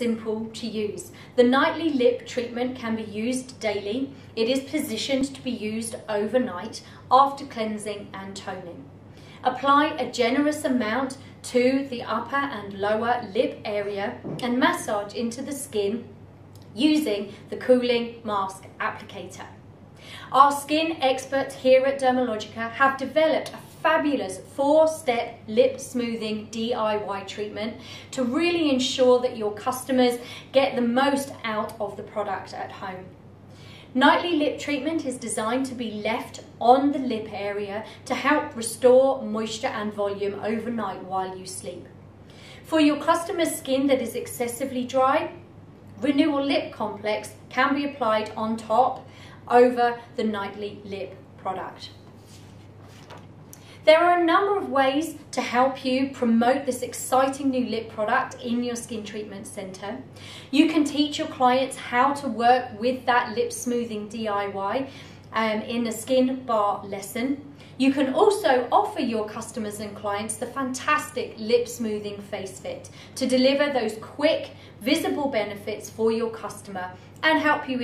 simple to use. The nightly lip treatment can be used daily. It is positioned to be used overnight after cleansing and toning. Apply a generous amount to the upper and lower lip area and massage into the skin using the cooling mask applicator. Our skin experts here at Dermalogica have developed a fabulous four-step lip smoothing DIY treatment to really ensure that your customers get the most out of the product at home. Nightly lip treatment is designed to be left on the lip area to help restore moisture and volume overnight while you sleep. For your customer's skin that is excessively dry, Renewal Lip Complex can be applied on top over the nightly lip product. There are a number of ways to help you promote this exciting new lip product in your skin treatment centre. You can teach your clients how to work with that lip smoothing DIY um, in a skin bar lesson. You can also offer your customers and clients the fantastic lip smoothing face fit to deliver those quick, visible benefits for your customer and help you